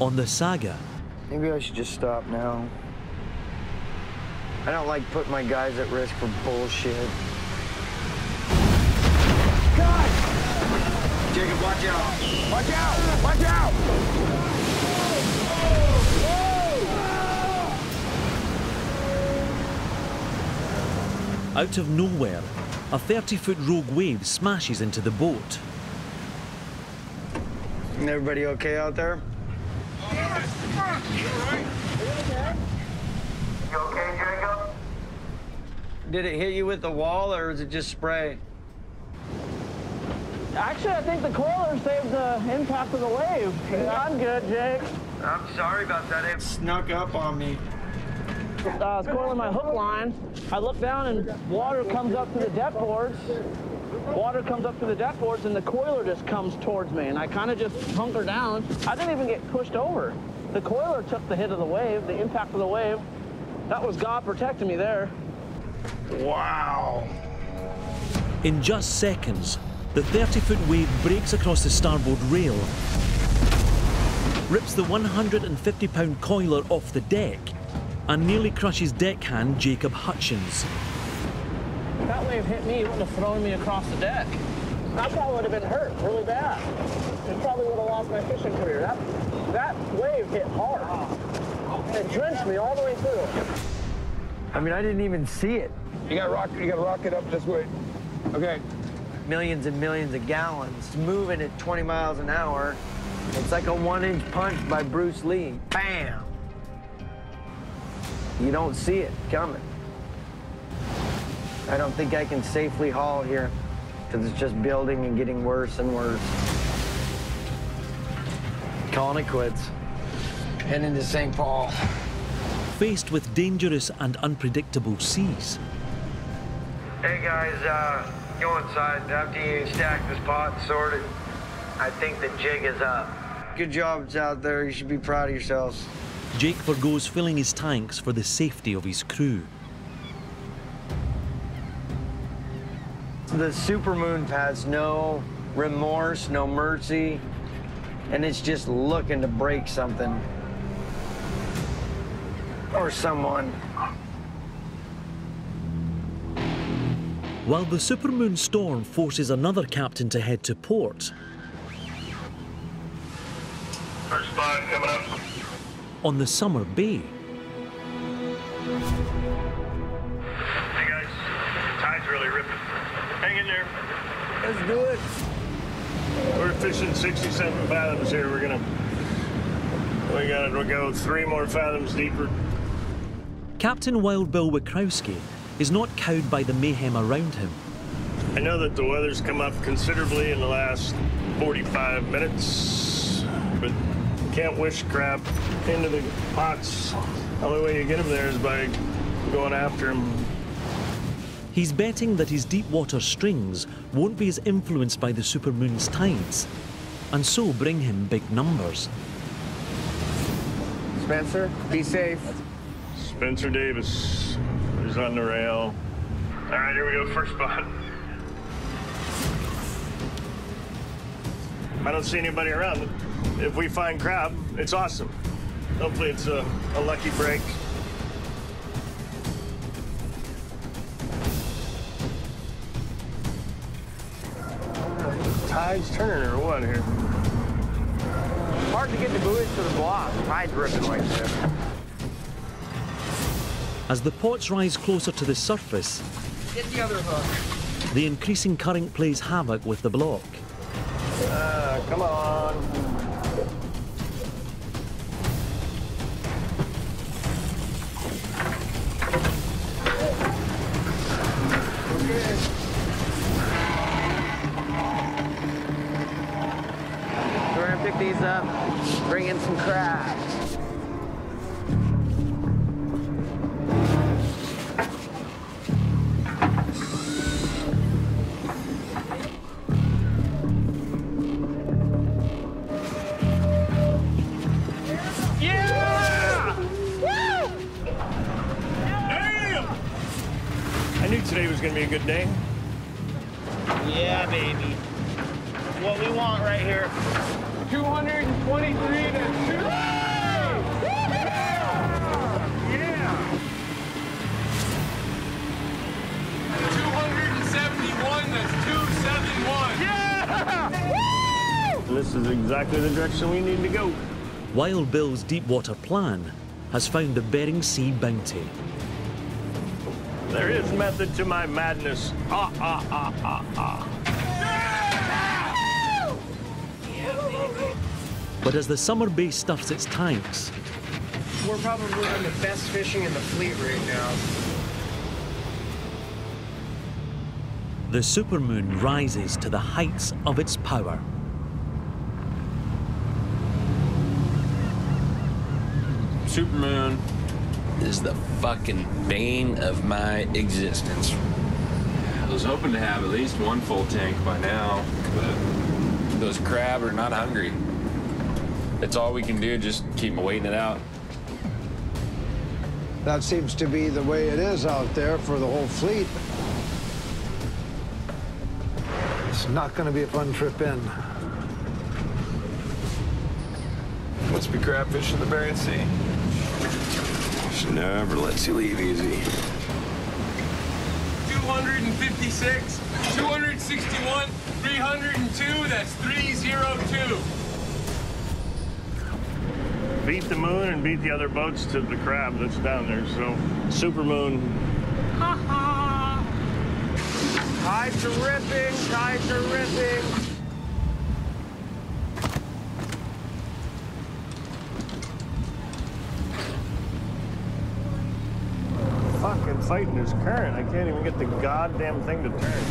on the Saga. Maybe I should just stop now. I don't like putting my guys at risk for bullshit. God! Jacob, watch out! Watch out! Watch out! Out of nowhere, a 30 foot rogue wave smashes into the boat. Everybody okay out there? You okay, Jacob? Did it hit you with the wall or is it just spray? Actually, I think the coiler saved the impact of the wave. I'm good, Jake. I'm sorry about that. It snuck up on me. Uh, I was coiling my hook line. I look down and water comes up to the deck boards. Water comes up to the deck boards and the coiler just comes towards me. And I kind of just hunker down. I didn't even get pushed over. The coiler took the hit of the wave, the impact of the wave. That was God protecting me there. Wow. In just seconds, the 30 foot wave breaks across the starboard rail, rips the 150 pound coiler off the deck, and nearly crushes deckhand Jacob Hutchins. If that wave hit me, it wouldn't have thrown me across the deck. I probably would have been hurt really bad. And probably would have lost my fishing career. That, that wave hit hard. It drenched me all the way through. I mean, I didn't even see it. You got rock. You got to rock it up this way. Okay. Millions and millions of gallons moving at 20 miles an hour. It's like a one-inch punch by Bruce Lee. Bam! You don't see it coming. I don't think I can safely haul here because it's just building and getting worse and worse. Calling it quits. Heading to St. Paul. Faced with dangerous and unpredictable seas, Hey guys, uh, go inside after you stack this pot and sort it. I think the jig is up. Good jobs out there. You should be proud of yourselves. Jake forgoes filling his tanks for the safety of his crew. The supermoon has no remorse, no mercy, and it's just looking to break something or someone. While the supermoon storm forces another captain to head to port, First spot coming up. on the summer bay, Hang in there. Let's do it. We're fishing 67 fathoms here. We're gonna. We gotta go three more fathoms deeper. Captain Wild Bill Wichrowski is not cowed by the mayhem around him. I know that the weather's come up considerably in the last 45 minutes, but can't wish crap into the pots. The only way you get them there is by going after them. He's betting that his deep water strings won't be as influenced by the supermoon's tides, and so bring him big numbers. Spencer, be safe. Spencer Davis is on the rail. All right, here we go. First spot. I don't see anybody around. If we find crab, it's awesome. Hopefully, it's a, a lucky break. Tide's turning or what here? Hard to get the buoys to the block. Tide's ripping like this. As the pots rise closer to the surface, Get the other hook. the increasing current plays havoc with the block. Ah, come on. So we're gonna pick these up, bring in some crab. Damn! I knew today was going to be a good day. Yeah, baby. What we want right here. 223 to 2. 271, that's 271. Yeah! This is exactly the direction we need to go. Wild Bill's deepwater plan has found the Bering Sea bounty. There is method to my madness. Ah, ah, ah, ah, ah. But as the Summer Bay stuffs its tanks, We're probably on the best fishing in the fleet right now. the supermoon rises to the heights of its power. Supermoon is the fucking bane of my existence. I was hoping to have at least one full tank by now, but Those crab are not hungry. It's all we can do, just keep waiting it out. That seems to be the way it is out there for the whole fleet. It's not going to be a fun trip in. must be crabfish in the Bering Sea. She never lets you leave easy. 256, 261, 302, that's 302. Beat the moon and beat the other boats to the crab that's down there. So, supermoon. Tides are ripping, tides are ripping. Fucking fighting this current. I can't even get the goddamn thing to turn.